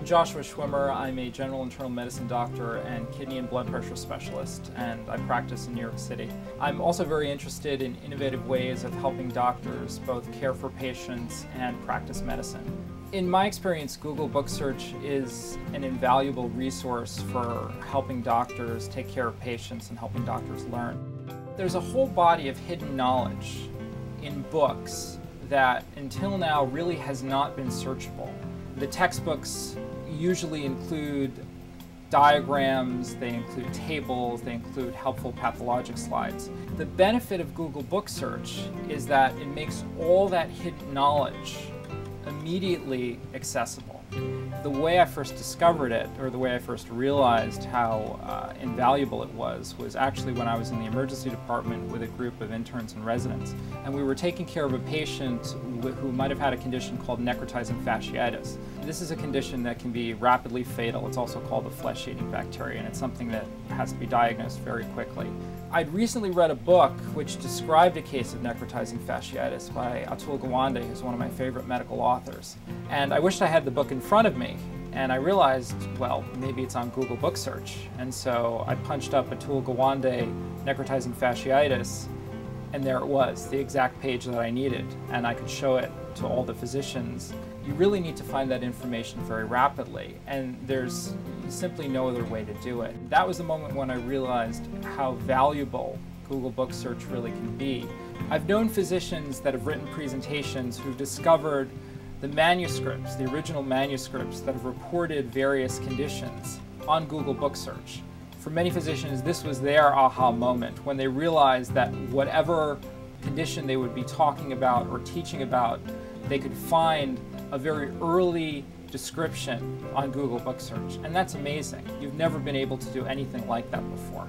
I'm Joshua Schwimmer. I'm a general internal medicine doctor and kidney and blood pressure specialist, and I practice in New York City. I'm also very interested in innovative ways of helping doctors both care for patients and practice medicine. In my experience, Google Book Search is an invaluable resource for helping doctors take care of patients and helping doctors learn. There's a whole body of hidden knowledge in books that until now really has not been searchable. The textbooks usually include diagrams, they include tables, they include helpful pathologic slides. The benefit of Google Book Search is that it makes all that hidden knowledge immediately accessible the way I first discovered it, or the way I first realized how uh, invaluable it was, was actually when I was in the emergency department with a group of interns and residents. And we were taking care of a patient who might have had a condition called necrotizing fasciitis. This is a condition that can be rapidly fatal. It's also called the flesh-eating bacteria, and it's something that has to be diagnosed very quickly. I'd recently read a book which described a case of necrotizing fasciitis by Atul Gawande, who's one of my favorite medical authors. And I wished I had the book in front of me, and I realized, well, maybe it's on Google Book Search. And so I punched up Atul Gawande necrotizing fasciitis, and there it was, the exact page that I needed. And I could show it to all the physicians. You really need to find that information very rapidly, and there's simply no other way to do it. That was the moment when I realized how valuable Google Book Search really can be. I've known physicians that have written presentations who've discovered the manuscripts, the original manuscripts that have reported various conditions on Google Book Search. For many physicians, this was their aha moment when they realized that whatever condition they would be talking about or teaching about, they could find a very early description on Google Book Search. And that's amazing. You've never been able to do anything like that before.